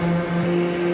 Música